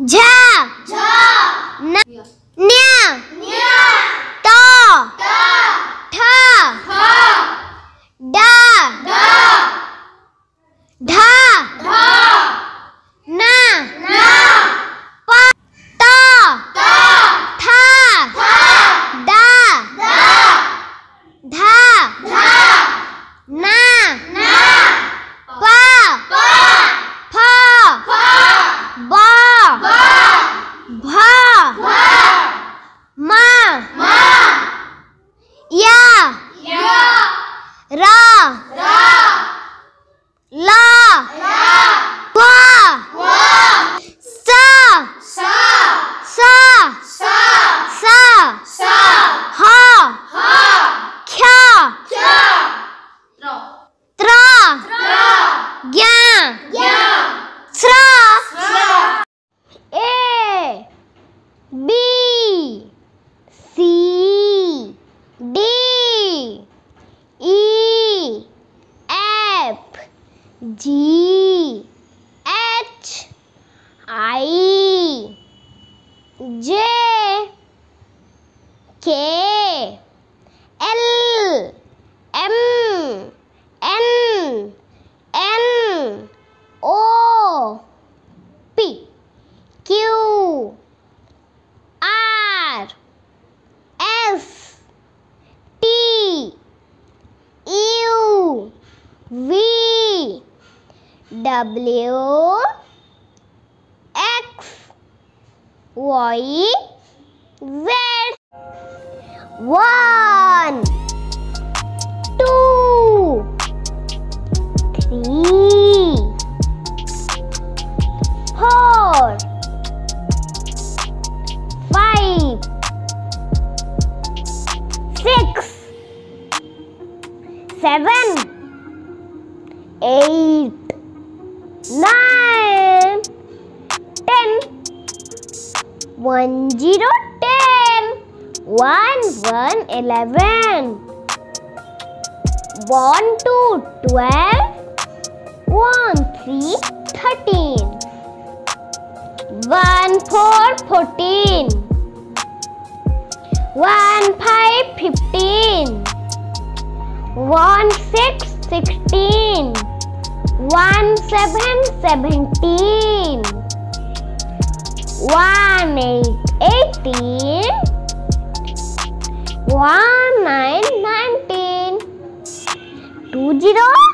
झा। झा। न्या। या। या। रा। रा। ला। ला। वा। वा। सा। सा। सा। सा। सा। सा। हा। हा। क्या ज्ञा। ज्ञा। A. B. C. G H I J K L M N N O P Q R S T U V W X Y Z. One two three four five six seven eight nine. Ten. One zero ten. One one eleven. One two twelve. One three thirteen. One four fourteen. One five fifteen. One six sixteen one seven seventeen. one eight eighteen. one nine nineteen. two zero